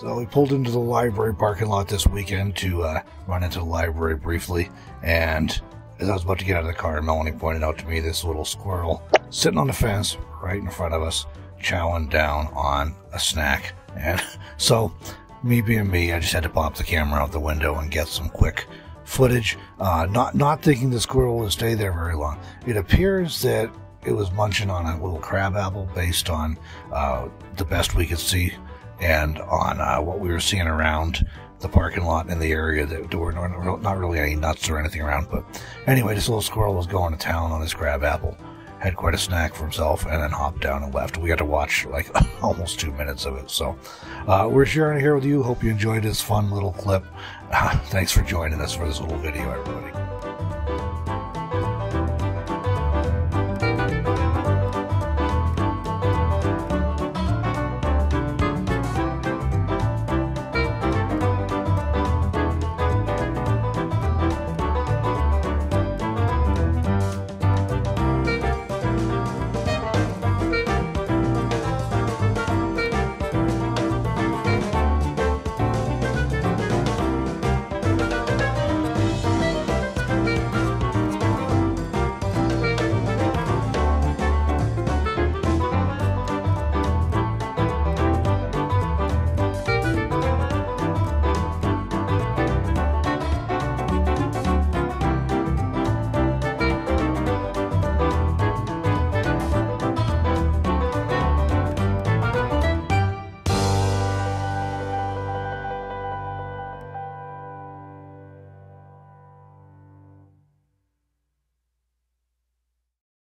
So we pulled into the library parking lot this weekend to uh, run into the library briefly, and as I was about to get out of the car, Melanie pointed out to me this little squirrel sitting on the fence right in front of us, chowing down on a snack. And so, me being me, I just had to pop the camera out the window and get some quick footage. Uh, not not thinking the squirrel would stay there very long. It appears that it was munching on a little crab apple based on uh, the best we could see and on uh, what we were seeing around the parking lot in the area that there were not really any nuts or anything around. But anyway, this little squirrel was going to town on his crab apple, had quite a snack for himself, and then hopped down and left. We got to watch like almost two minutes of it. So uh, we're sharing it here with you. Hope you enjoyed this fun little clip. thanks for joining us for this little video, everybody.